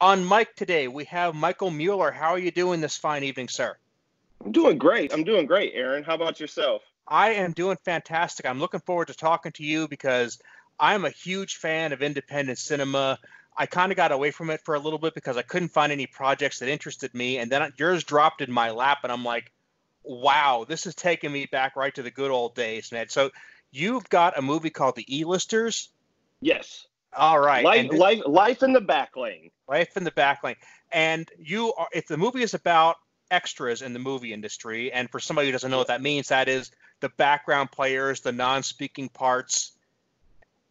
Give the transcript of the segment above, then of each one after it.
On mic today, we have Michael Mueller. How are you doing this fine evening, sir? I'm doing great. I'm doing great, Aaron. How about yourself? I am doing fantastic. I'm looking forward to talking to you because I'm a huge fan of independent cinema. I kind of got away from it for a little bit because I couldn't find any projects that interested me. And then yours dropped in my lap, and I'm like, wow, this is taking me back right to the good old days, man. So you've got a movie called The E-Listers? Yes. All right. Life, life, life in the back lane. Life in the back lane. And you are, if the movie is about extras in the movie industry, and for somebody who doesn't know what that means, that is the background players, the non-speaking parts,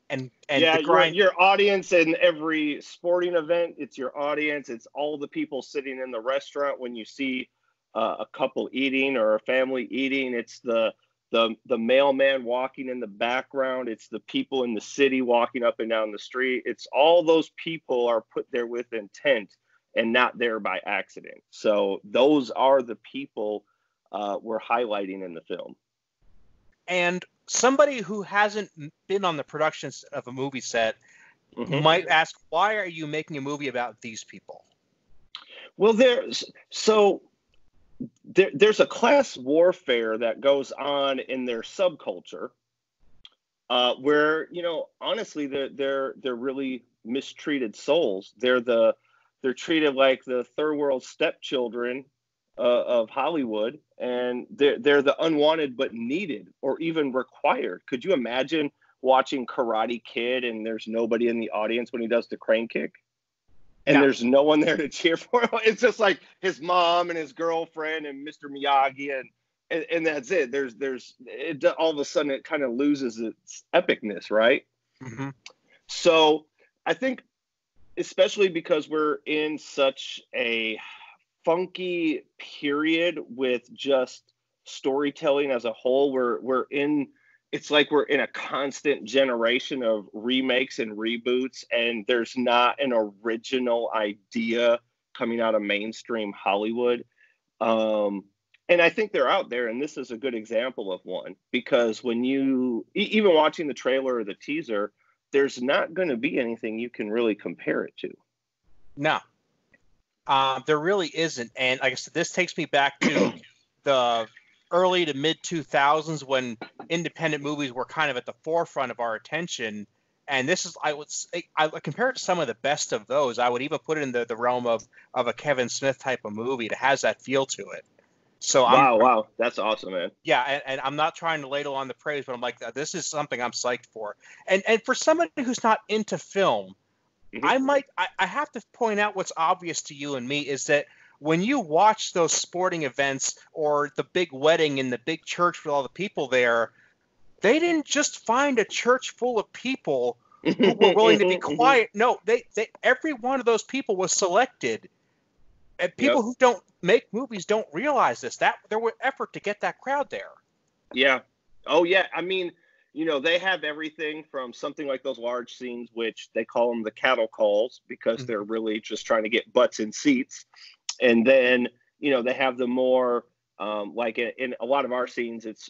and and yeah, your, your audience in every sporting event. It's your audience. It's all the people sitting in the restaurant when you see uh, a couple eating or a family eating. It's the the the mailman walking in the background it's the people in the city walking up and down the street. It's all those people are put there with intent and not there by accident. So those are the people uh, we're highlighting in the film. And somebody who hasn't been on the production of a movie set Mhm. might ask why are you making a movie about these people? Well, there's so there, there's a class warfare that goes on in their subculture, uh, where you know honestly they're they're they're really mistreated souls. They're the they're treated like the third world stepchildren uh, of Hollywood, and they're they're the unwanted but needed or even required. Could you imagine watching Karate Kid and there's nobody in the audience when he does the crane kick? And Yeah. there's no one there to cheer for him. It's just like his mom and his girlfriend and Mr. Miyagi and and, and that's it. There's there's it all of a sudden it kind of loses its epicness, right? mm-hmm. So I think especially because we're in such a funky period with just storytelling as a whole, we're we're in it's like we're in a constant generation of remakes and reboots and there's not an original idea coming out of mainstream hollywood. Um, and i think they're out there and this is a good example of one because when you even watching the trailer or the teaser there's not going to be anything you can really compare it to. No. Um, there really isn't and like i said this takes me back to the early to mid 2000s when independent movies were kind of at the forefront of our attention. And this is i would say i compare it to some of the best of those. I would even put it in the, the realm of of a kevin smith type of movie that has that feel to it. So i'm wow wow. That's awesome man. Yeah and, and i'm not trying to ladle on the praise but i'm like this is something i'm psyched for. And and for somebody who's not into film Mhm. i might I, I have to point out what's obvious to you and me is that when you watch those sporting events or the big wedding in the big church with all the people there they didn't just find a church full of people who were willing to be quiet no they, they every one of those people was selected and people Yep. who don't make movies don't realize this that there were effort to get that crowd there Yeah. Oh, yeah. I mean, you know, they have everything from something like those large scenes, which they call them the cattle calls because Mhm. they're really just trying to get butts in seats. And then, you know, they have the more, um, like in, in a lot of our scenes, it's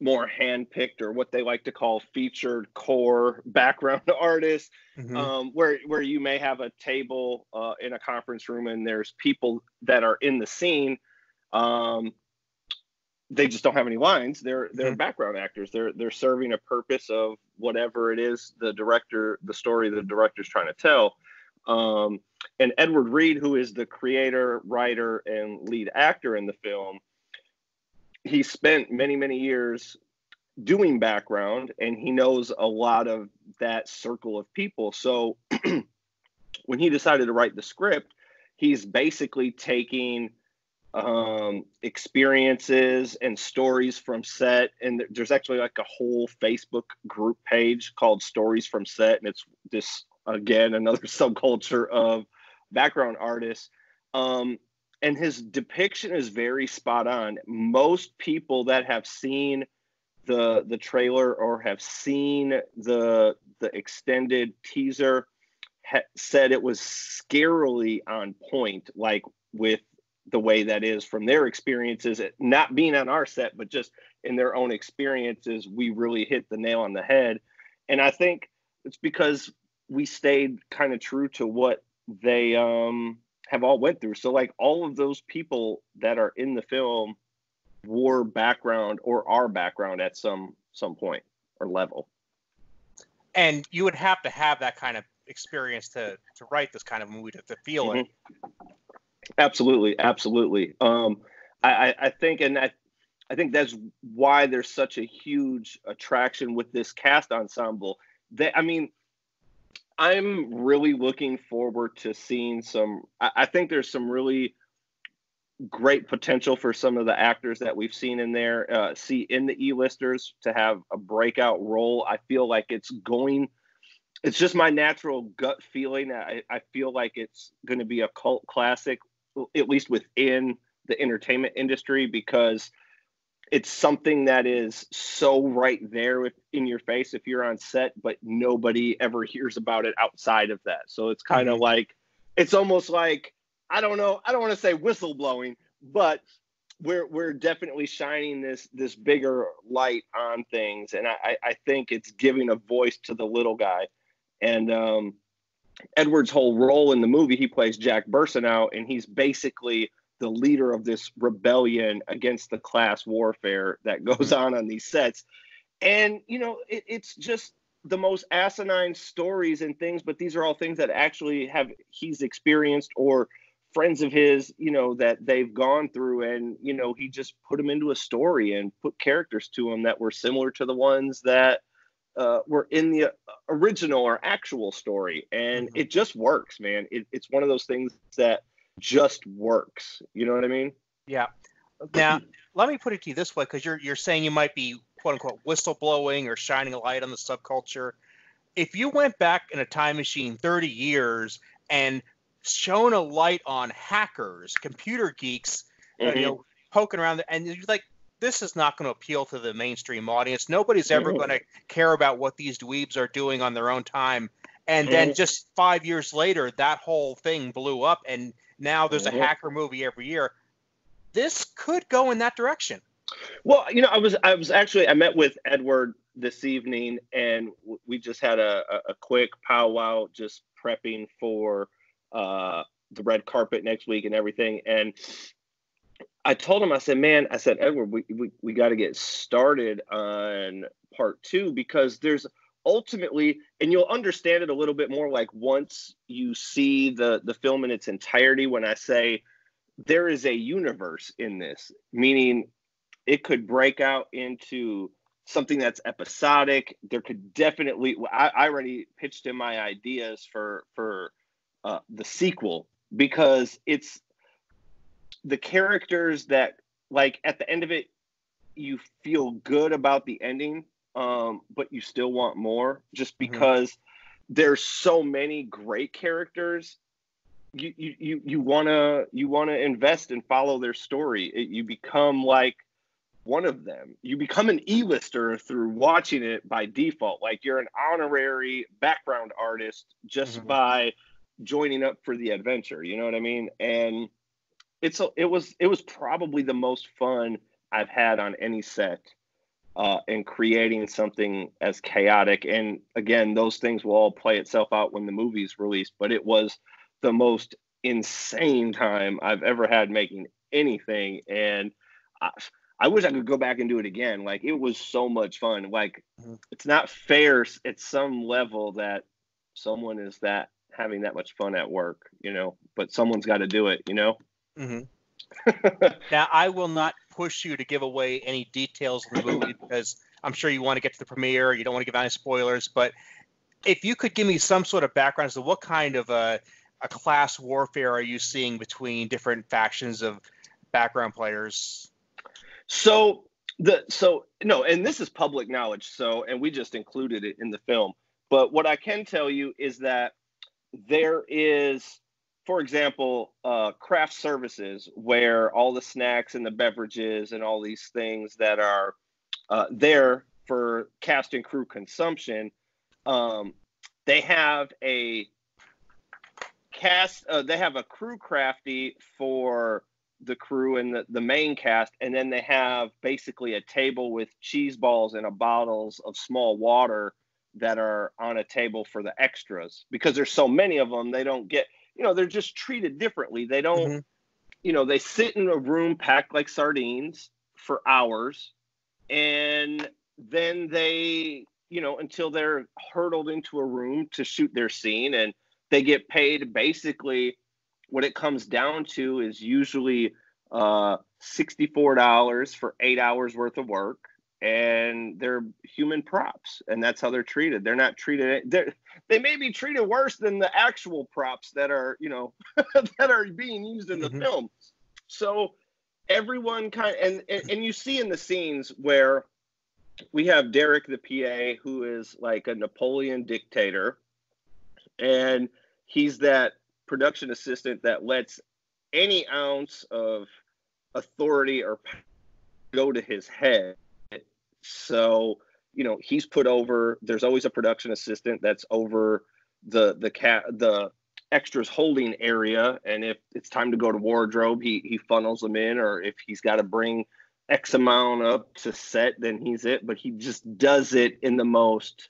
more hand-picked or what they like to call featured core background artists Mhm. um, where where you may have a table uh, in a conference room and there's people that are in the scene. Um, they just don't have any lines. They're they're Mhm. background actors. They're they're serving a purpose of whatever it is the director, the story the director's trying to tell. Um, and Edward Reid, who is the creator, writer, and lead actor in the film, he spent many many years doing background and he knows a lot of that circle of people. So when he decided to write the script he's basically taking um, experiences and stories from set and there's actually like a whole facebook group page called stories from set and it's this again another subculture of background artists. Um, and his depiction is very spot on. Most people that have seen the the trailer or have seen the the extended teaser ha- said it was scarily on point like with the way that is from their experiences not being on our set but just in their own experiences we really hit the nail on the head. And i think it's because we stayed kind of true to what they um, have all went through. So like all of those people that are in the film wore background or are background at some some point or level. And you would have to have that kind of experience to to write this kind of movie to, to feel mm-hmm. it. Absolutely, absolutely. Um, I, I think, and I, I think that's why there's such a huge attraction with this cast ensemble. They, I mean, I'm really looking forward to seeing some. I, I think there's some really great potential for some of the actors that we've seen in there. Uh, see in the E-listers to have a breakout role. I feel like it's going. It's just my natural gut feeling. I, I feel like it's going to be a cult classic, at least within the entertainment industry, because it's something that is so right there with, in your face if you're on set, but nobody ever hears about it outside of that. So it's kind of mm-hmm. like it's almost like I don't know, I don't want to say whistleblowing, but we're we're definitely shining this this bigger light on things, and I I think it's giving a voice to the little guy, and um, Edward's whole role in the movie, he plays Jack Burson and he's basically the leader of this rebellion against the class warfare that goes on on these sets. And, you know, it, it's just the most asinine stories and things, but these are all things that actually have he's experienced or friends of his, you know, that they've gone through. And, you know, he just put them into a story and put characters to them that were similar to the ones that uh, were in the original or actual story. And mm-hmm. it just works, man. It, it's one of those things that just works. You know what I mean? Yeah. Now, let me put it to you this way, because you're you're saying you might be quote unquote whistleblowing or shining a light on the subculture. If you went back in a time machine 30 years and shone a light on hackers, computer geeks, mm-hmm. you know, poking around, and you're like, this is not going to appeal to the mainstream audience. Nobody's ever mm-hmm. going to care about what these dweebs are doing on their own time. And mm-hmm. then just five years later, that whole thing blew up, and now there's mm-hmm. a hacker movie every year. This could go in that direction. Well, you know, I was I was actually I met with Edward this evening, and we just had a, a quick powwow, just prepping for uh, the red carpet next week and everything. And I told him, I said, man, I said, Edward, we we, we got to get started on part two because there's ultimately and you'll understand it a little bit more like once you see the the film in its entirety when i say there is a universe in this meaning it could break out into something that's episodic. There could definitely i, I already pitched in my ideas for for uh, the sequel because it's the characters that like at the end of it you feel good about the ending um, but you still want more just mm-hmm. because mm-hmm. there's so many great characters you you you, you want to you want to invest and follow their story it, you become like one of them you become an e-lister through watching it by default like you're an honorary background artist just mm-hmm. by joining up for the adventure you know what i mean and it's a, it was it was probably the most fun i've had on any set uh, and creating something as chaotic. And again, those things will all play itself out when the movie's released. But it was the most insane time I've ever had making anything, and I, I wish I could go back and do it again. Like it was so much fun. Like mm-hmm. it's not fair at some level that someone is that having that much fun at work, you know. But someone's got to do it, you know. Mm-hmm. now, I will not push you to give away any details of the movie because I'm sure you want to get to the premiere. You don't want to give any spoilers, but if you could give me some sort of background as to what kind of a, a class warfare are you seeing between different factions of background players? So the so no, and this is public knowledge. So and we just included it in the film. But what I can tell you is that there is for example, uh, craft services, where all the snacks and the beverages and all these things that are uh, there for cast and crew consumption, um, they have a cast, uh, they have a crew crafty for the crew and the, the main cast, and then they have basically a table with cheese balls and a bottles of small water that are on a table for the extras. Because there's so many of them they don't get you know they're just treated differently. They don't, Mhm. you know, they sit in a room packed like sardines for hours, and then they, you know, until they're hurtled into a room to shoot their scene, and they get paid basically. What it comes down to is usually uh, $64 for eight hours worth of work and they're human props and that's how they're treated they're not treated they're, they may be treated worse than the actual props that are you know that are being used in the Mhm. film so everyone kind and, and and you see in the scenes where we have Derek the PA who is like a Napoleon dictator and he's that production assistant that lets any ounce of authority or power go to his head. So, you know, he's put over there's always a production assistant that's over the the cat the extras holding area and if it's time to go to wardrobe, he he funnels them in or if he's got to bring X amount up to set, then he's it. But he just does it in the most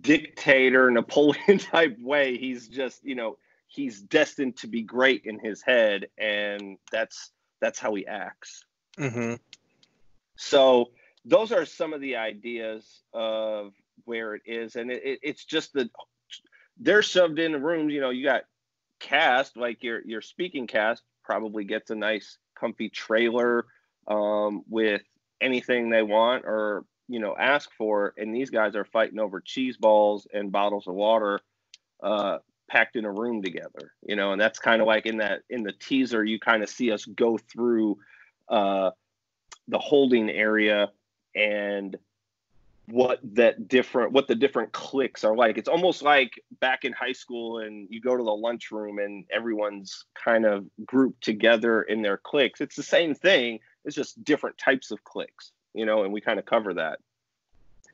dictator Napoleon type way. He's just, you know, he's destined to be great in his head, and that's that's how he acts. hmm So those are some of the ideas of where it is, and it, it, it's just that they're shoved in the rooms. You know, you got cast like your your speaking cast probably gets a nice comfy trailer um, with anything they want or you know ask for, and these guys are fighting over cheese balls and bottles of water. Uh, packed in a room together you know and that's kind of like in that in the teaser you kind of see us go through uh the holding area and what that different what the different cliques are like. It's almost like back in high school and you go to the lunchroom and everyone's kind of grouped together in their cliques. It's the same thing it's just different types of cliques you know and we kind of cover that.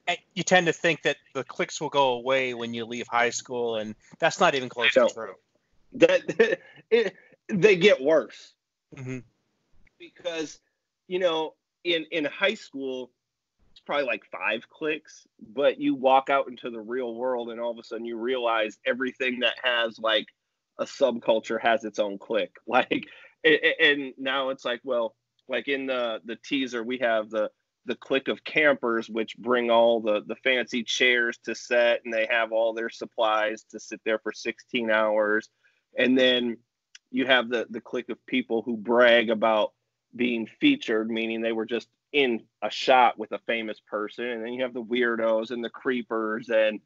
And you tend to think that the clicks will go away when you leave high school, and that's not even close to true. that it, they get worse. Hmm because you know in in high school it's probably like five clicks but you walk out into the real world and all of a sudden you realize everything that has like a subculture has its own click. Like and now it's like well like in the the teaser we have the the click of campers which bring all the the fancy chairs to set and they have all their supplies to sit there for 16 hours. And then you have the the click of people who brag about being featured, meaning they were just in a shot with a famous person, and then you have the weirdos and the creepers and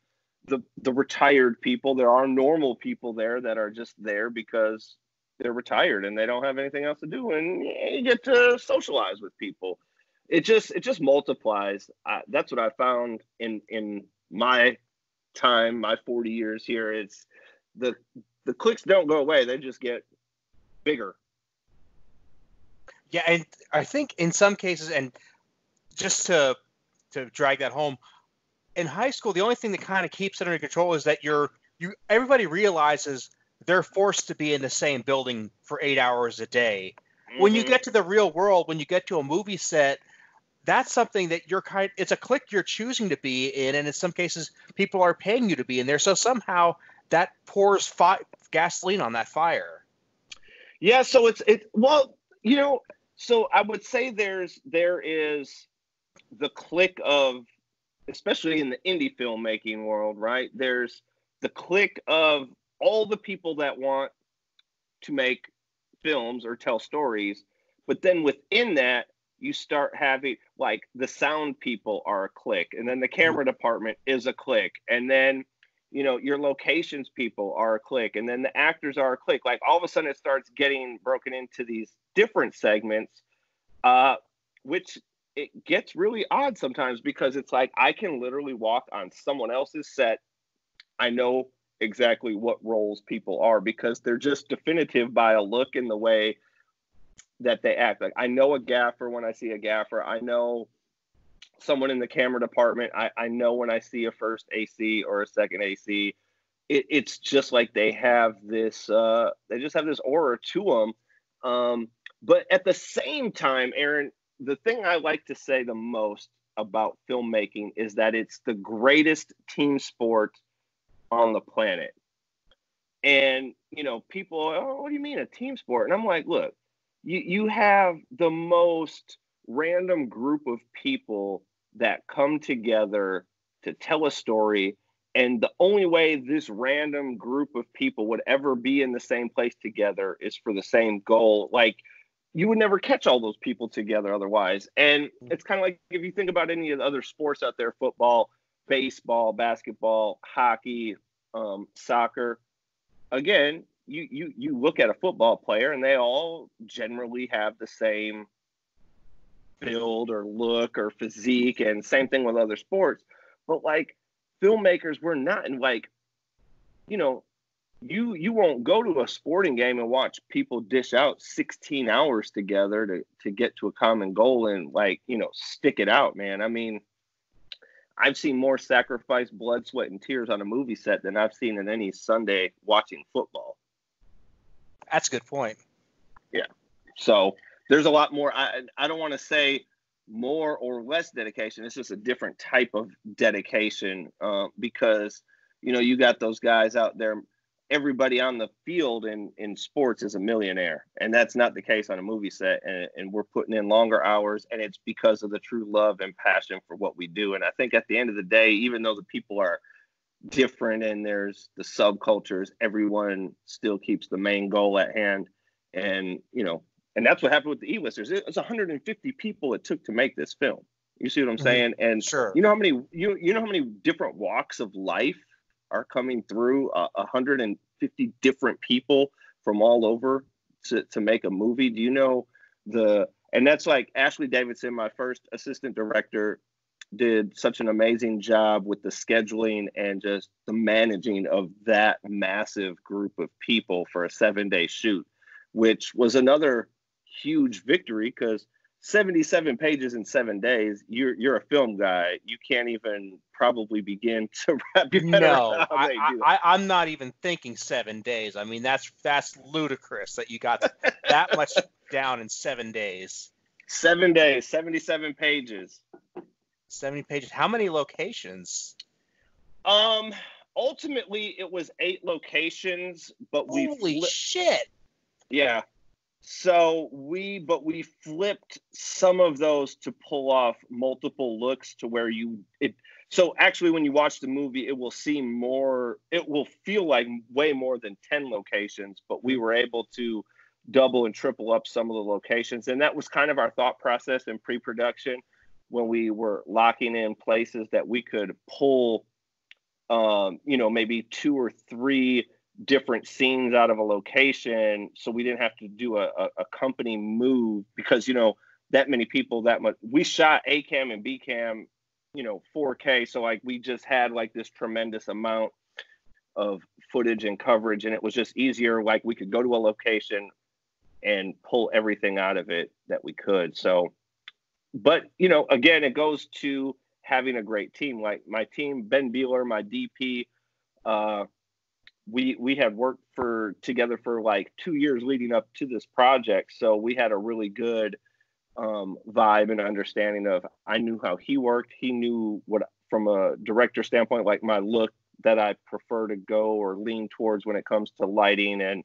the the retired people. There are normal people there that are just there because they're retired and they don't have anything else to do, and you get to socialize with people. It just it just multiplies. I, that's what I found in in my time, my 40 years here. It's the the clicks don't go away; they just get bigger. Yeah, and I think in some cases, and just to to drag that home, in high school, the only thing that kind of keeps it under control is that you're you everybody realizes they're forced to be in the same building for eight hours a day. When you Mhm. get to the real world, when you get to a movie set, that's something that you're kind it's a clique you're choosing to be in, and in some cases, people are paying you to be in there. So somehow that pours fi- gasoline on that fire. Yeah, so it's it well, you know, so I would say there's there is the click of especially in the indie filmmaking world, right? There's the click of all the people that want to make films or tell stories, but then within that you start having like the sound people are a click and then the camera department is a click and then you know your locations people are a clique and then the actors are a clique. Like all of a sudden it starts getting broken into these different segments uh which it gets really odd sometimes because it's like i can literally walk on someone else's set. I know exactly what roles people are because they're just definitive by a look and the way that they act. Like i know a gaffer when i see a gaffer. I know someone in the camera department. I, I know when I see a first AC or a second AC, it, it's just like they have this, uh, they just have this aura to them. Um, but at the same time, Aaron, the thing I like to say the most about filmmaking is that it's the greatest team sport on the planet. And you know, people, oh, what do you mean a team sport? And I'm like, look, you you have the most random group of people that come together to tell a story. And the only way this random group of people would ever be in the same place together is for the same goal. Like you would never catch all those people together otherwise. And it's kind of like if you think about any of the other sports out there football, baseball, basketball, hockey, um, soccer. Again, you, you you look at a football player and they all generally have the same build or look or physique and same thing with other sports. But like filmmakers we're not and like you know you you won't go to a sporting game and watch people dish out 16 hours together to to get to a common goal and like you know stick it out man. I mean i've seen more sacrifice blood sweat and tears on a movie set than i've seen in any sunday watching football. That's a good point. Yeah. So there's a lot more i i don't want to say more or less dedication it's just a different type of dedication uh, because you know you got those guys out there everybody on the field in in sports is a millionaire and that's not the case on a movie set and, and we're putting in longer hours and it's because of the true love and passion for what we do and i think at the end of the day even though the people are different and there's the subcultures everyone still keeps the main goal at hand and you know and that's what happened with the e-listers it was 150 people it took to make this film you see what i'm mm-hmm. saying and sure you know how many you you know how many different walks of life are coming through uh, 150 different people from all over to, to make a movie. Do you know the, and that's like Ashley Davidson, my first assistant director, did such an amazing job with the scheduling and just the managing of that massive group of people for a seven day shoot, which was another huge victory because 77 pages in seven days you're you're a film guy you can't even probably begin to wrap your head no, around I, I, I'm not even thinking seven days. I mean, that's that's ludicrous that you got that much down in seven days. Seven days, 77 pages. 70 pages. How many locations? Um, ultimately, it was eight locations, but we holy fli- shit. Yeah, so we, but we flipped some of those to pull off multiple looks to where you it. So actually, when you watch the movie, it will seem more. It will feel like way more than ten locations, but we were able to double and triple up some of the locations, and that was kind of our thought process in pre-production when we were locking in places that we could pull, um, you know, maybe two or three different scenes out of a location so we didn't have to do a, a, a, company move because you know that many people that much we shot a cam and b cam you know 4k so like we just had like this tremendous amount of footage and coverage and it was just easier like we could go to a location and pull everything out of it that we could so but you know again it goes to having a great team like my team ben Beeler, my dp uh, we we had worked for together for like two years leading up to this project so we had a really good um, vibe and understanding of i knew how he worked. He knew what from a director standpoint like my look that i prefer to go or lean towards when it comes to lighting and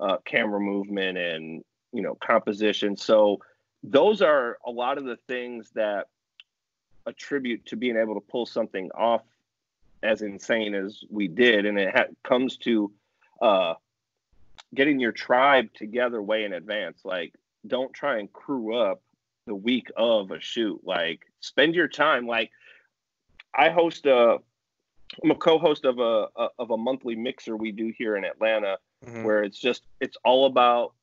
uh, camera movement and you know composition. So those are a lot of the things that attribute to being able to pull something off as insane as we did, and it ha- comes to uh, getting your tribe together way in advance. Like, don't try and crew up the week of a shoot. Like, spend your time. Like, I host a, I'm a co-host of a, a of a monthly mixer we do here in Atlanta, mm-hmm. where it's just it's all about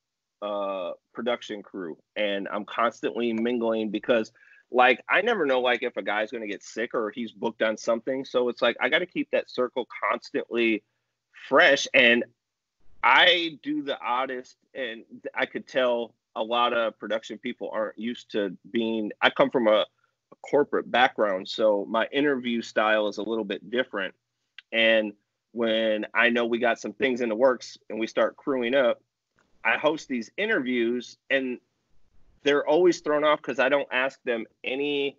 uh production crew, and I'm constantly mingling because like I never know like if a guy's going to get sick or he's booked on something. So it's like I got to keep that circle constantly fresh and I do the oddest and I could tell a lot of production people aren't used to being I come from a, a corporate background, so my interview style is a little bit different. And when I know we got some things in the works and we start crewing up, I host these interviews and they're always thrown off because I don't ask them any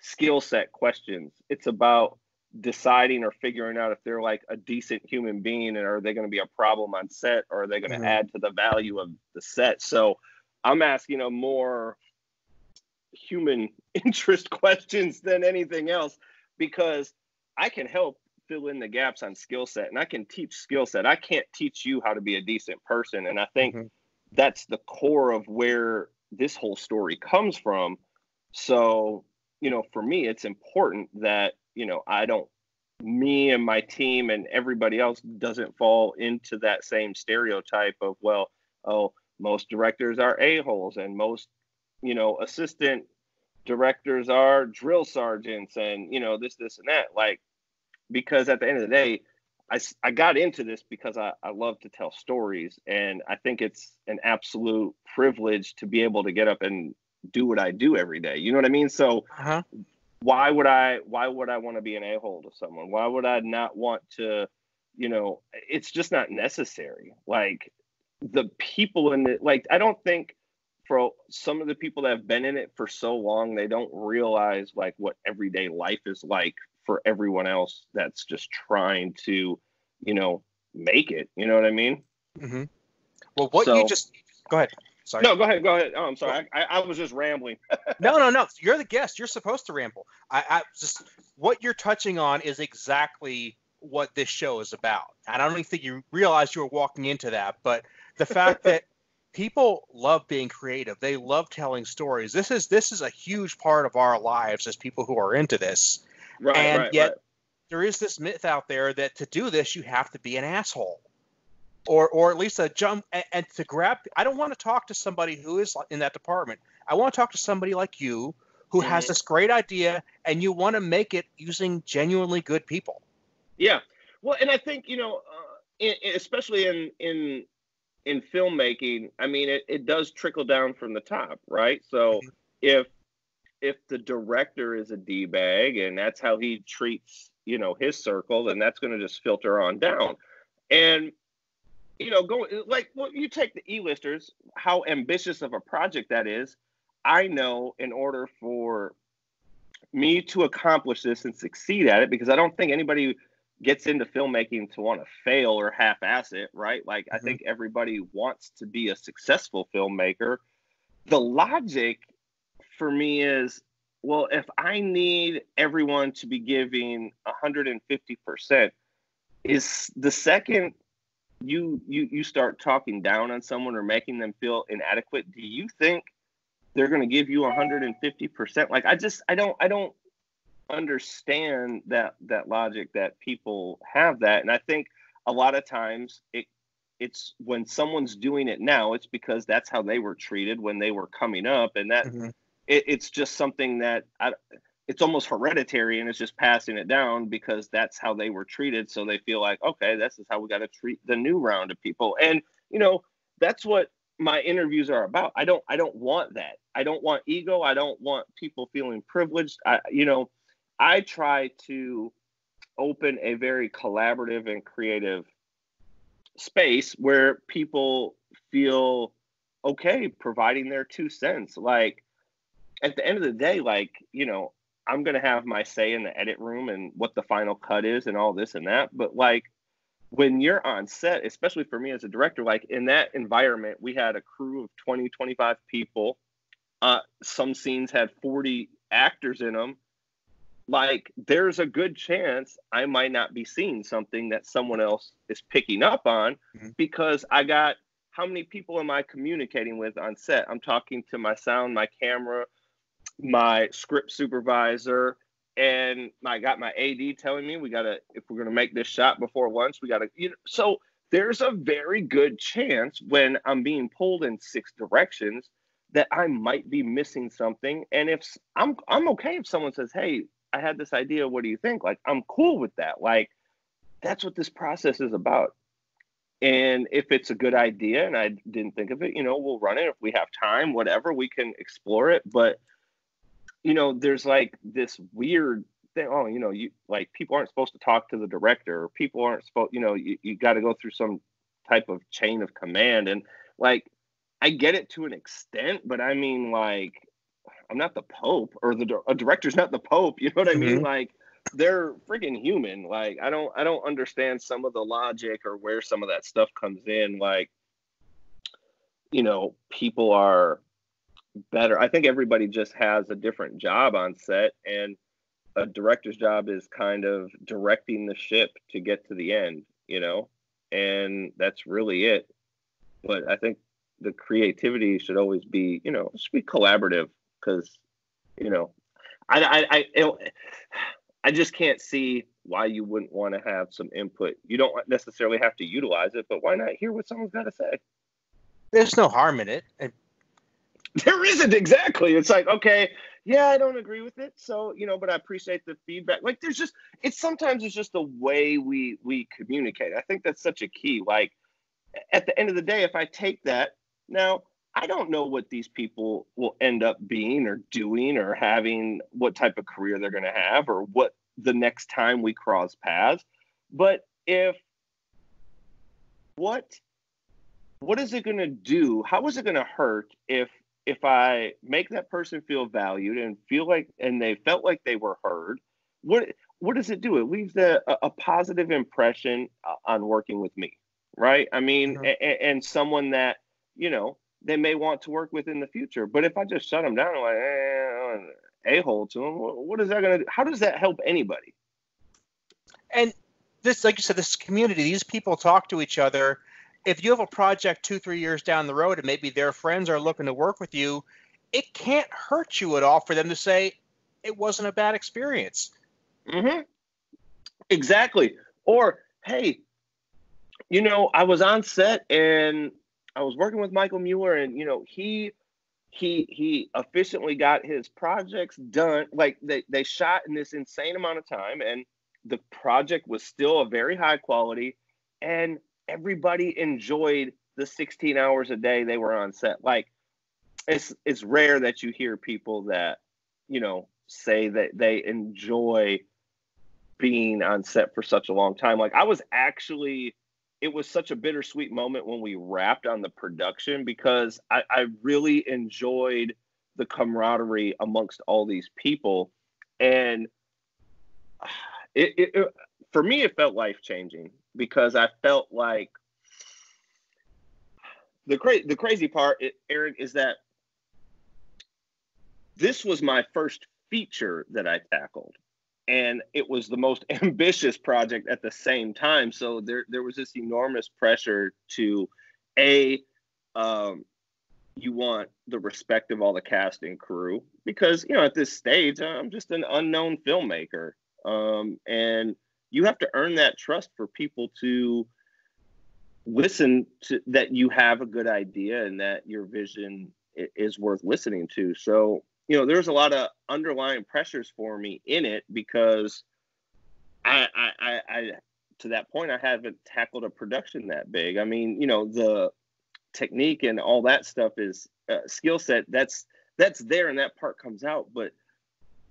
skill set questions. It's about deciding or figuring out if they're like a decent human being and are they going to be a problem on set or are they going to mm-hmm. add to the value of the set so i'm asking a more human interest questions than anything else because i can help fill in the gaps on skill set and i can teach skill set i can't teach you how to be a decent person and i think mm-hmm. that's the core of where this whole story comes from so you know for me it's important that you know, I don't, me and my team and everybody else doesn't fall into that same stereotype of, well, oh, most directors are a-holes and most, you know, assistant directors are drill sergeants and, you know, this, this, and that. Like, because at the end of the day, I, I got into this because I, I love to tell stories. And I think it's an absolute privilege to be able to get up and do what I do every day. You know what I mean? So uh-huh why would I why would I want to be an a-hole to someone? Why would I not want to, you know, it's just not necessary. Like the people in it, like I don't think for some of the people that have been in it for so long, they don't realize like what everyday life is like for everyone else that's just trying to, you know, make it. You know what I mean? Mm-hmm. Well, what so, you just go ahead. Sorry. No, go ahead. Go ahead. Oh, I'm sorry. I, I was just rambling. no, no, no. You're the guest. You're supposed to ramble. I, I just what you're touching on is exactly what this show is about. And I don't even think you realized you were walking into that, but the fact that people love being creative, they love telling stories. This is this is a huge part of our lives as people who are into this. Right, and right, yet right. there is this myth out there that to do this you have to be an asshole or or at least a jump and, and, to grab i don't want to talk to somebody who is in that department i want to talk to somebody like you who mm-hmm. has this great idea and you want to make it using genuinely good people yeah well and i think you know uh, in, especially in in in filmmaking i mean it, it does trickle down from the top right so mm-hmm. if if the director is a d-bag and that's how he treats you know his circle then that's going to just filter on down and you know, going like well, you take the E-listers, how ambitious of a project that is. I know in order for me to accomplish this and succeed at it, because I don't think anybody gets into filmmaking to want to fail or half-ass it, right? Like mm-hmm. I think everybody wants to be a successful filmmaker. The logic for me is, well, if I need everyone to be giving 150%, is the second you you you start talking down on someone or making them feel inadequate, do you think they're going to give you 150%? Like I just I don't I don't understand that that logic that people have that and I think a lot of times it it's when someone's doing it now it's because that's how they were treated when they were coming up and that mm-hmm. It, it's just something that I it's almost hereditary and it's just passing it down because that's how they were treated. So they feel like okay this is how we got to treat the new round of people. And you know that's what my interviews are about. I don't i don't want that. I don't want ego. I don't want people feeling privileged. I you know i try to open a very collaborative and creative space where people feel okay providing their two cents. Like at the end of the day like you know I'm going to have my say in the edit room and what the final cut is and all this and that. But like when you're on set, especially for me as a director, like in that environment, we had a crew of 20, 25 people. Uh, some scenes had 40 actors in them. Like there's a good chance I might not be seeing something that someone else is picking up on mm-hmm. because I got how many people am I communicating with on set? I'm talking to my sound, my camera, my script supervisor and I got my AD telling me we gotta if we're gonna make this shot before lunch, we gotta you know so there's a very good chance when I'm being pulled in six directions that I might be missing something. And if I'm I'm okay if someone says, Hey, I had this idea, what do you think? Like I'm cool with that. Like that's what this process is about. And if it's a good idea and I didn't think of it, you know, we'll run it. If we have time, whatever, we can explore it. But you know, there's like this weird thing. Oh, you know, you like people aren't supposed to talk to the director, or people aren't supposed, you know, you, you got to go through some type of chain of command. And like, I get it to an extent, but I mean, like, I'm not the Pope, or the a director's not the Pope. You know what I mean? Mm-hmm. Like, they're freaking human. Like I don't I don't understand some of the logic or where some of that stuff comes in. Like, you know, people are better. I think everybody just has a different job on set and a director's job is kind of directing the ship to get to the end, you know, and that's really it. But I think the creativity should always be, you know, should be collaborative because, you know, I, I, I, it, I just can't see why you wouldn't want to have some input. You don't necessarily have to utilize it, but why not hear what someone's got to say? There's no harm in it. There isn't exactly. It's like, okay, yeah, I don't agree with it. So, you know, but I appreciate the feedback. Like there's just it's sometimes it's just the way we we communicate. I think that's such a key. Like at the end of the day, if I take that now, I don't know what these people will end up being or doing or having what type of career they're going to have or what the next time we cross paths. But if what what is it going to do? How is it going to hurt if if I make that person feel valued and feel like and they felt like they were heard? What what does it do? It leaves a, a positive impression uh, on working with me, right? I mean, mm-hmm. a, and someone that you know they may want to work with in the future. But if I just shut them down, like eh, a hole to them, what is that going to do? How does that help anybody? And this, like you said, this community, these people talk to each other. If you have a project two, three years down the road, and maybe their friends are looking to work with you, it can't hurt you at all for them to say it wasn't a bad experience. Mm-hmm. Exactly. Or hey, you know, I was on set and I was working with Michael Mueller, and you know he he he efficiently got his projects done. Like they they shot in this insane amount of time, and the project was still a very high quality, and everybody enjoyed the 16 hours a day they were on set. Like it's it's rare that you hear people that you know say that they enjoy being on set for such a long time. Like I was actually it was such a bittersweet moment when we wrapped on the production because I, I really enjoyed the camaraderie amongst all these people. And it, it, it for me, it felt life changing because I felt like the cra- the crazy part, Eric, is that this was my first feature that I tackled and it was the most ambitious project at the same time. So there there was this enormous pressure to a um, you want the respect of all the cast and crew because you know at this stage I'm just an unknown filmmaker, um, and you have to earn that trust for people to listen to that you have a good idea and that your vision is worth listening to. So you know, there's a lot of underlying pressures for me in it because I, I, I, to that point, I haven't tackled a production that big. I mean, you know, the technique and all that stuff is uh, skill set. That's that's there, and that part comes out. But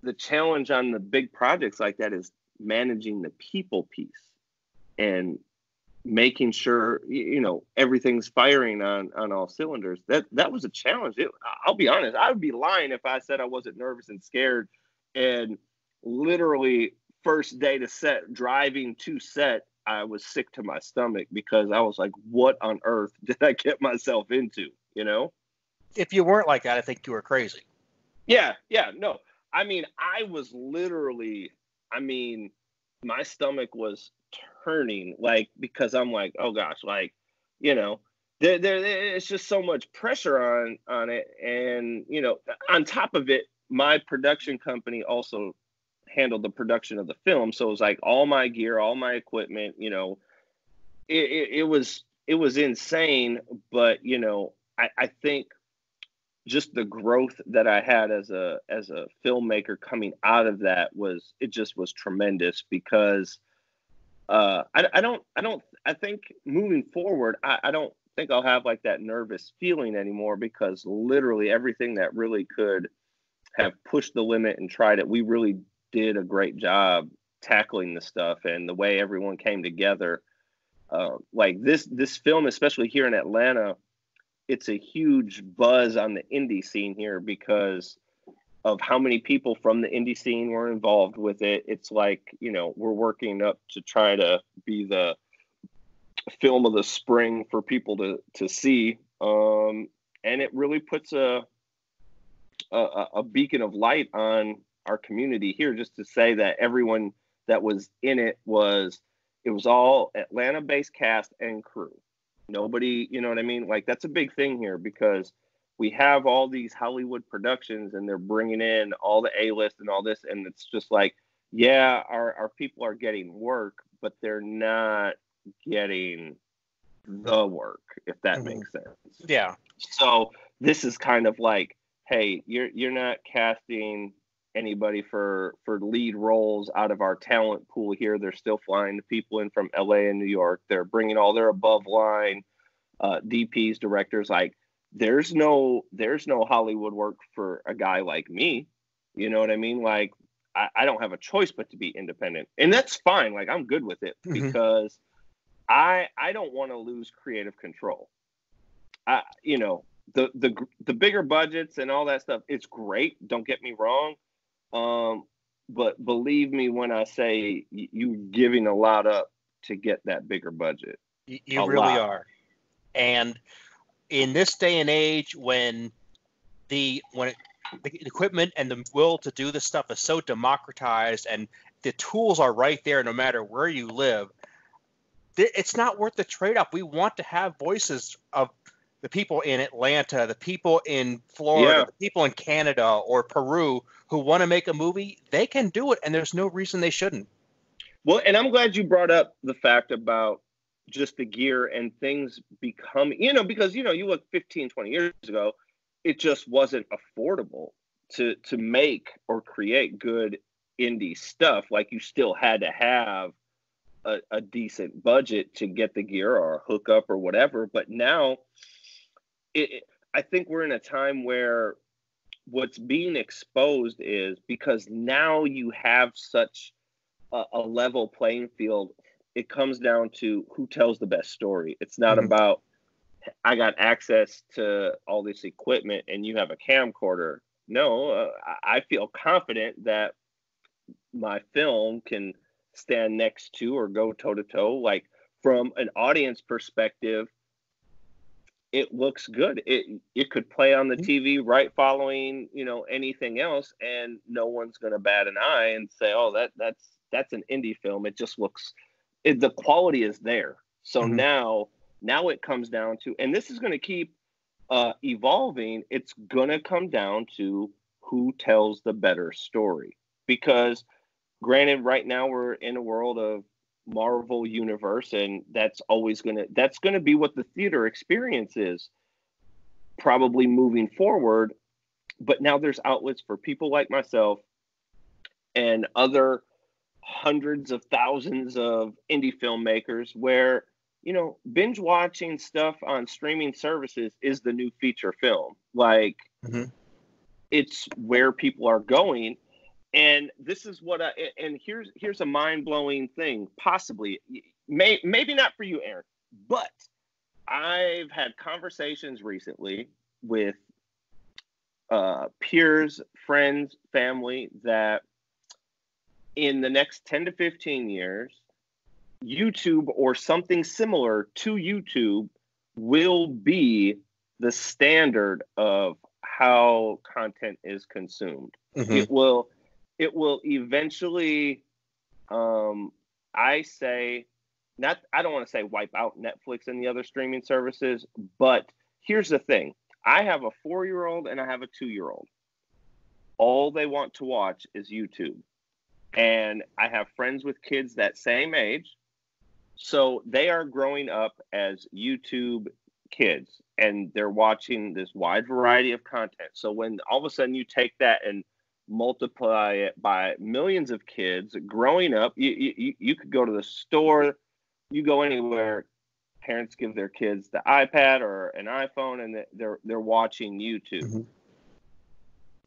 the challenge on the big projects like that is managing the people piece and making sure you know everything's firing on on all cylinders that that was a challenge. It, i'll be honest i would be lying if i said i wasn't nervous and scared and literally first day to set driving to set i was sick to my stomach because i was like what on earth did i get myself into you know? If you weren't like that i think you were crazy. Yeah yeah no. I mean i was literally i mean my stomach was turning like because i'm like oh gosh like you know there, there it's just so much pressure on on it. And you know on top of it my production company also handled the production of the film. So it was like all my gear all my equipment you know it, it, it was it was insane. But you know I, I think just the growth that I had as a as a filmmaker coming out of that was it just was tremendous because uh, I, I don't I don't I think moving forward I, I don't think I'll have like that nervous feeling anymore because literally everything that really could have pushed the limit and tried it we really did a great job tackling the stuff and the way everyone came together. Uh, like this this film especially here in Atlanta it's a huge buzz on the indie scene here because of how many people from the indie scene were involved with it. It's like, you know, we're working up to try to be the film of the spring for people to to see. Um, and it really puts a, a a beacon of light on our community here just to say that everyone that was in it was it was all Atlanta based cast and crew. Nobody, you know what I mean? Like that's a big thing here because we have all these Hollywood productions and they're bringing in all the A list and all this, and it's just like, yeah, our our people are getting work, but they're not getting the work, if that mm-hmm. makes sense. Yeah. So this is kind of like, hey, you're you're not casting anybody for for lead roles out of our talent pool here. They're still flying the people in from LA and New York. They're bringing all their above line uh, DPs, directors. Like there's no there's no Hollywood work for a guy like me. You know what I mean? Like I, I don't have a choice but to be independent, and that's fine. Like I'm good with it mm-hmm. because I I don't want to lose creative control. I you know the the the bigger budgets and all that stuff. It's great. Don't get me wrong. Um, but believe me when I say you're giving a lot up to get that bigger budget. You, you really lot. are. And in this day and age when the when it, the equipment and the will to do this stuff is so democratized and the tools are right there no matter where you live it's not worth the trade-off we want to have voices of the people in atlanta the people in florida yeah. the people in canada or peru who want to make a movie they can do it and there's no reason they shouldn't well and i'm glad you brought up the fact about just the gear and things become you know because you know you look 15 20 years ago it just wasn't affordable to to make or create good indie stuff like you still had to have a, a decent budget to get the gear or a hookup or whatever but now it, i think we're in a time where what's being exposed is because now you have such a, a level playing field it comes down to who tells the best story. It's not mm-hmm. about I got access to all this equipment and you have a camcorder. No, uh, I feel confident that my film can stand next to or go toe to toe. Like from an audience perspective, it looks good. It it could play on the mm-hmm. TV right following you know anything else, and no one's gonna bat an eye and say, "Oh, that that's that's an indie film." It just looks it, the quality is there. So mm-hmm. now, now it comes down to, and this is going to keep uh, evolving. It's going to come down to who tells the better story. Because, granted, right now we're in a world of Marvel universe, and that's always going to that's going to be what the theater experience is. Probably moving forward, but now there's outlets for people like myself and other hundreds of thousands of indie filmmakers where you know binge watching stuff on streaming services is the new feature film like mm-hmm. it's where people are going and this is what I, and here's here's a mind-blowing thing possibly may maybe not for you aaron but i've had conversations recently with uh, peers friends family that in the next 10 to 15 years, YouTube or something similar to YouTube will be the standard of how content is consumed. Mm-hmm. It will it will eventually um, I say not I don't want to say wipe out Netflix and the other streaming services, but here's the thing. I have a 4-year-old and I have a 2-year-old. All they want to watch is YouTube and I have friends with kids that same age. So they are growing up as YouTube kids and they're watching this wide variety of content. So when all of a sudden you take that and multiply it by millions of kids growing up, you, you, you could go to the store, you go anywhere, parents give their kids the iPad or an iPhone and they're, they're watching YouTube. Mm-hmm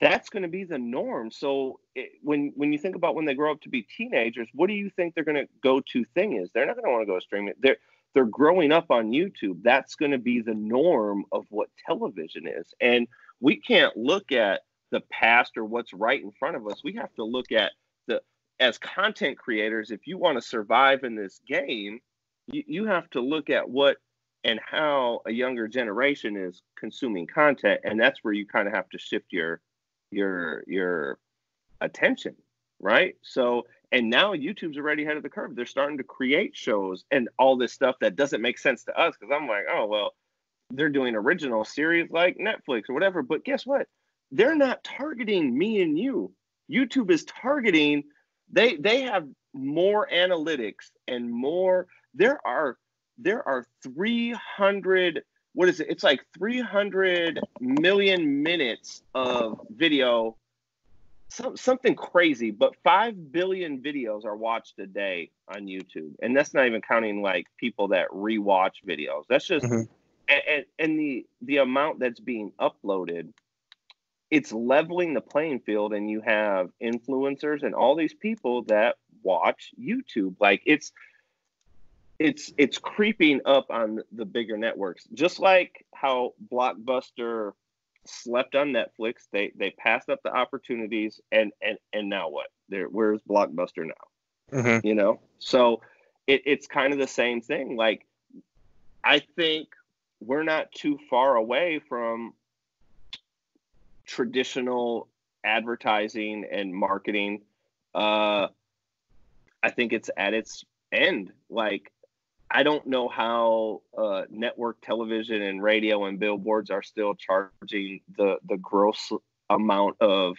that's going to be the norm. So it, when when you think about when they grow up to be teenagers, what do you think they're going to go to thing is? They're not going to want to go streaming. They're they're growing up on YouTube. That's going to be the norm of what television is. And we can't look at the past or what's right in front of us. We have to look at the as content creators, if you want to survive in this game, you, you have to look at what and how a younger generation is consuming content. And that's where you kind of have to shift your your your attention, right? So and now YouTube's already ahead of the curve. They're starting to create shows and all this stuff that doesn't make sense to us because I'm like, oh well, they're doing original series like Netflix or whatever. But guess what? They're not targeting me and you. YouTube is targeting they they have more analytics and more there are there are 300 what is it it's like 300 million minutes of video some, something crazy but 5 billion videos are watched a day on youtube and that's not even counting like people that rewatch videos that's just mm-hmm. and, and the the amount that's being uploaded it's leveling the playing field and you have influencers and all these people that watch YouTube. Like it's it's it's creeping up on the bigger networks. Just like how blockbuster slept on netflix they they passed up the opportunities and and and now what? There where's blockbuster now? Mm-hmm. you know? So it, it's kind of the same thing. Like i think we're not too far away from traditional advertising and marketing uh i think it's at its end. Like i don't know how uh network television and radio and billboards are still charging the the gross amount of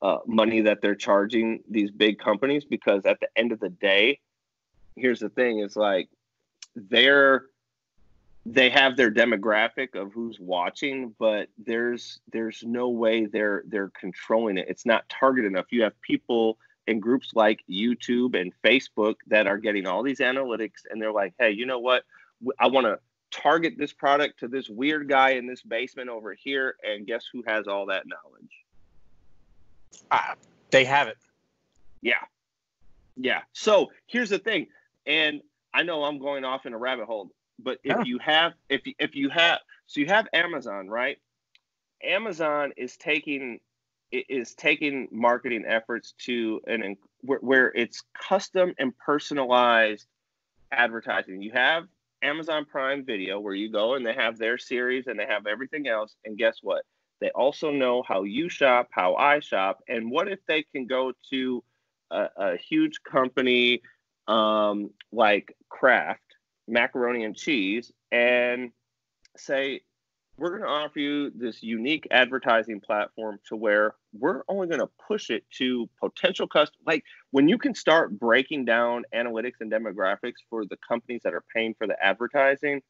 uh, money that they're charging these big companies because at the end of the day here's the thing is like they're they have their demographic of who's watching but there's there's no way they're they're controlling it. It's not targeted enough. You have people in groups like youtube and facebook that are getting all these analytics and they're like hey you know what? I want to target this product to this weird guy in this basement over here and guess who has all that knowledge? Uh, they have it. Yeah. Yeah. So here's the thing and i know i'm going off in a rabbit hole but if you have if if you have so you have Amazon, right? Amazon is taking is taking marketing efforts to an where, where it's custom and personalized advertising. You have Amazon Prime Video where you go and they have their series and they have everything else. And guess what? They also know how you shop, how I shop, and what if they can go to a, a huge company um, like Kraft macaroni and cheese and say, we're going to offer you this unique advertising platform to where we're only going to push it to potential customers. Like when you can start breaking down analytics and demographics for the companies that are paying for the advertising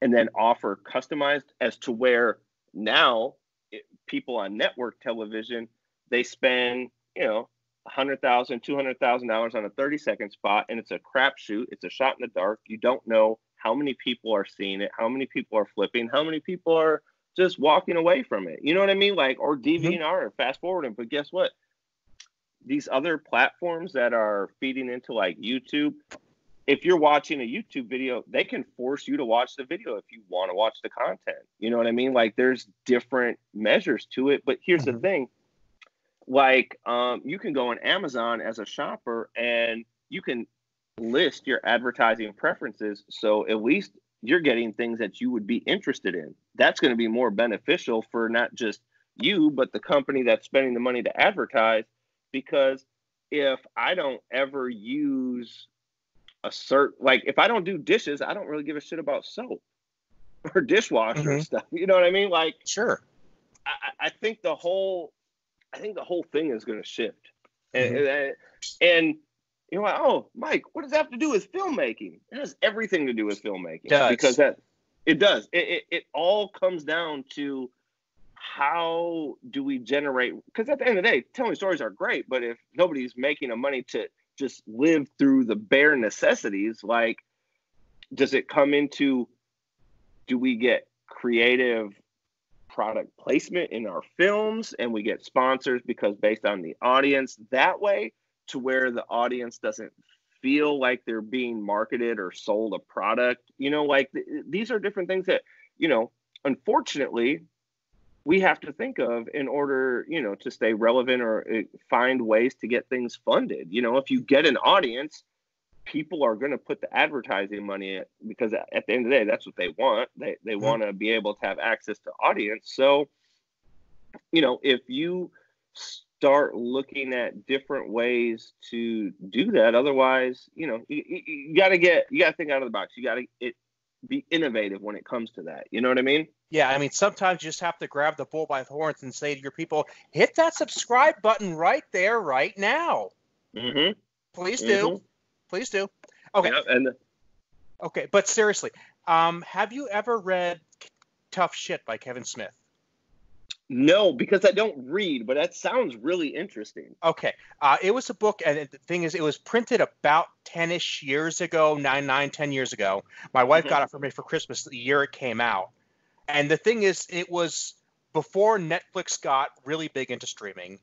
and then offer customized as to where now it, people on network television, they spend, you know, hundred thousand, two hundred thousand dollars on a thirty second spot, and it's a crapshoot. It's a shot in the dark. You don't know how many people are seeing it, how many people are flipping, how many people are just walking away from it. You know what I mean? Like or DVR mm-hmm. or fast forwarding. But guess what? These other platforms that are feeding into like YouTube, if you're watching a YouTube video, they can force you to watch the video if you want to watch the content. You know what I mean? Like there's different measures to it. But here's mm-hmm. the thing like um, you can go on Amazon as a shopper and you can list your advertising preferences. So at least you're getting things that you would be interested in. That's going to be more beneficial for not just you, but the company that's spending the money to advertise. Because if I don't ever use a certain, like if I don't do dishes, I don't really give a shit about soap or dishwasher mm-hmm. stuff. You know what I mean? Like, sure. I, I think the whole I think the whole thing is going to shift. Mm-hmm. And, and, you're like, oh, Mike, what does that have to do with filmmaking? It has everything to do with filmmaking does. because that it does. It, it, it all comes down to how do we generate? Because at the end of the day, telling stories are great, but if nobody's making a money to just live through the bare necessities, like, does it come into? Do we get creative product placement in our films and we get sponsors because based on the audience that way to where the audience doesn't feel like they're being marketed or sold a product you know like th- these are different things that you know unfortunately we have to think of in order, you know, to stay relevant or uh, find ways to get things funded. You know, if you get an audience, people are going to put the advertising money in because at the end of the day, that's what they want. They they mm-hmm. want to be able to have access to audience. So, you know, if you start looking at different ways to do that, otherwise, you know, you, you, you got to get you got to think out of the box. You got to it be innovative when it comes to that. You know what I mean? Yeah, I mean, sometimes you just have to grab the bull by the horns and say to your people, hit that subscribe button right there, right now. Mm-hmm. Please do. Please do. Okay. Yeah, and okay, but seriously, um, have you ever read Tough Shit by Kevin Smith? No, because I don't read, but that sounds really interesting. Okay. Uh, it was a book, and the thing is, it was printed about 10 ish years ago, nine, nine, 10 years ago. My wife mm-hmm. got it for me for Christmas the year it came out. And the thing is, it was before Netflix got really big into streaming.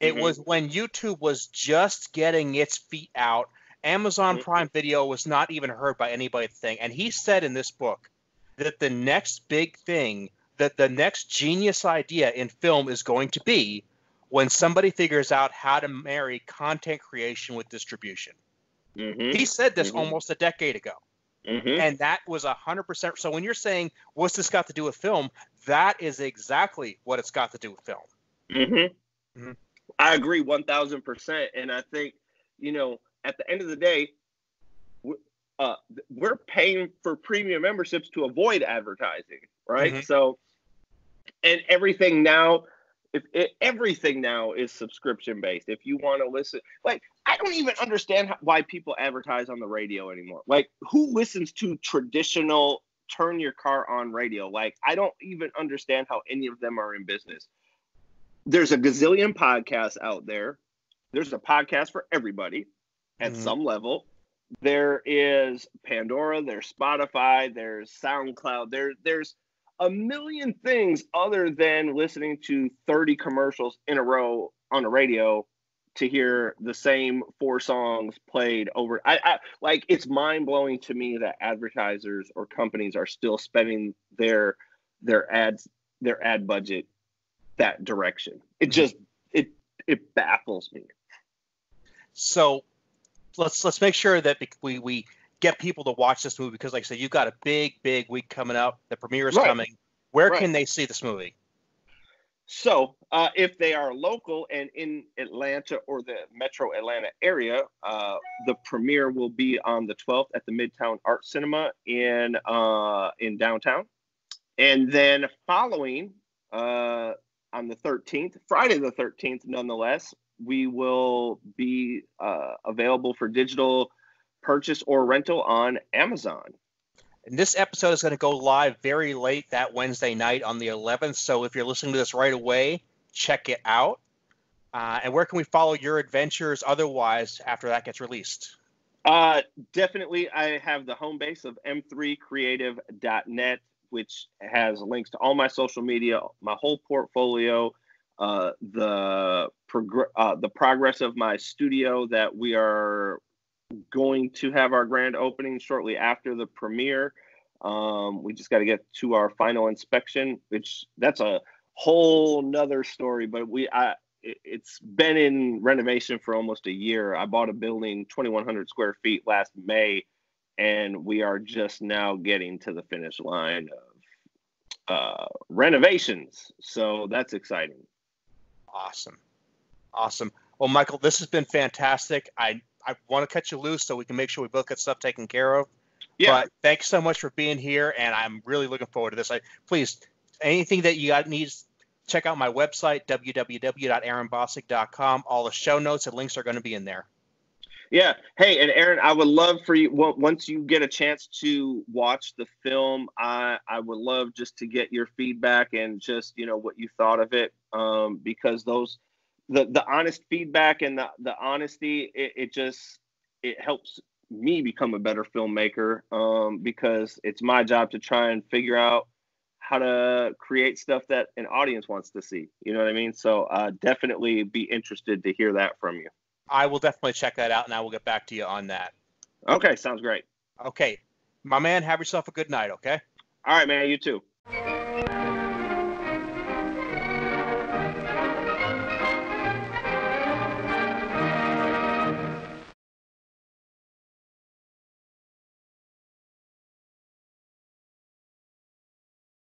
It mm-hmm. was when YouTube was just getting its feet out. Amazon mm-hmm. Prime Video was not even heard by anybody. Thing, and he said in this book that the next big thing, that the next genius idea in film is going to be when somebody figures out how to marry content creation with distribution. Mm-hmm. He said this mm-hmm. almost a decade ago. Mm-hmm. And that was a hundred percent. So when you're saying what's this got to do with film, that is exactly what it's got to do with film. Mm-hmm. Mm-hmm. I agree one thousand percent, and I think you know at the end of the day, uh, we're paying for premium memberships to avoid advertising, right? Mm-hmm. So, and everything now if it, everything now is subscription based if you want to listen like i don't even understand how, why people advertise on the radio anymore. Like who listens to traditional turn your car on radio? Like i don't even understand how any of them are in business. There's a gazillion podcasts out there. There's a podcast for everybody at mm-hmm. some level there is pandora there's spotify there's soundcloud there there's a million things other than listening to 30 commercials in a row on the radio to hear the same four songs played over I, I like it's mind blowing to me that advertisers or companies are still spending their their ads their ad budget that direction it mm-hmm. just it it baffles me so let's let's make sure that we we get people to watch this movie because, like I said, you've got a big, big week coming up. The premiere is right. coming. Where right. can they see this movie? So, uh, if they are local and in Atlanta or the metro Atlanta area, uh, the premiere will be on the 12th at the Midtown Art Cinema in uh, in downtown, and then following uh, on the 13th, Friday the 13th, nonetheless, we will be uh, available for digital purchase or rental on Amazon. And this episode is going to go live very late that Wednesday night on the 11th. So if you're listening to this right away, check it out. Uh, and where can we follow your adventures otherwise after that gets released? Uh, definitely, I have the home base of m3creative.net, which has links to all my social media, my whole portfolio, uh, the uh, the progress of my studio that we are going to have our grand opening shortly after the premiere. Um, we just got to get to our final inspection, which that's a whole nother story. But we, I, it, it's been in renovation for almost a year. I bought a building, 2,100 square feet, last May, and we are just now getting to the finish line of uh, renovations. So that's exciting. Awesome, awesome. Well, Michael, this has been fantastic. I I want to cut you loose so we can make sure we both get stuff taken care of. Yeah. But thanks so much for being here, and I'm really looking forward to this. I please anything that you got needs check out my website www.aaronbossig.com. All the show notes and links are going to be in there. Yeah. Hey, and Aaron, I would love for you once you get a chance to watch the film. I I would love just to get your feedback and just you know what you thought of it, um, because those the the honest feedback and the the honesty it, it just it helps me become a better filmmaker um, because it's my job to try and figure out how to create stuff that an audience wants to see. You know what I mean? So uh, definitely be interested to hear that from you. I will definitely check that out and I will get back to you on that. Okay, sounds great. Okay. My man, have yourself a good night, okay? All right, man. You too.